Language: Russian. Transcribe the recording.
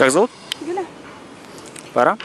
Как зовут? Юля. Пора?